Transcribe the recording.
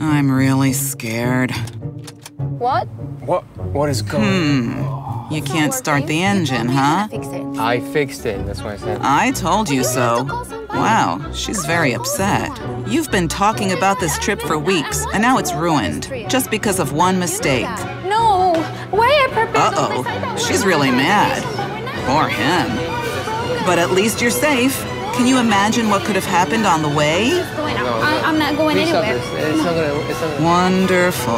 I'm really scared. What? What? What is going Hmm. You can't start the engine, huh? Fix it. I fixed it. That's why I said. I told you so. Wow, she's very upset. You've been talking about this trip for weeks, and now it's ruined. Just because of one mistake. No! Why I purpose? Uh-oh, she's really mad. Or him. But at least you're safe. Can you imagine what could have happened on the way? Going out. I, I'm not going Please anywhere. this. Eh, it's not gonna. It's not gonna. Wonderful.